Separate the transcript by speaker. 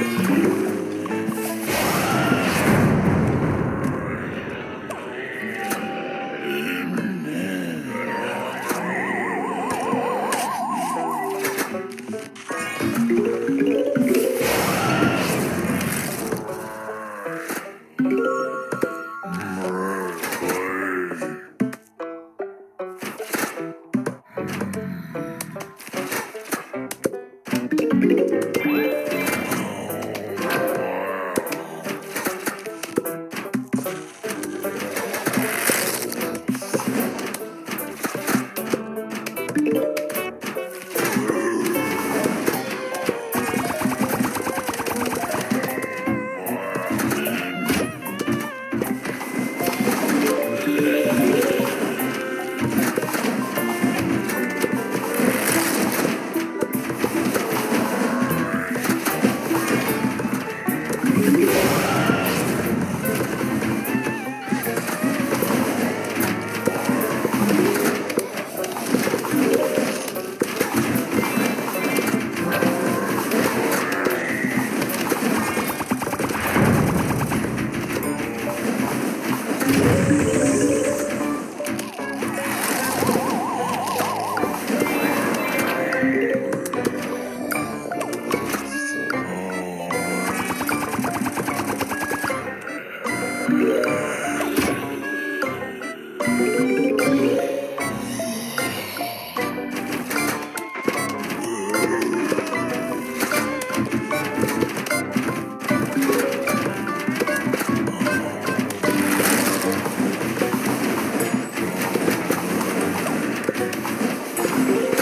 Speaker 1: Thank you. Thank you.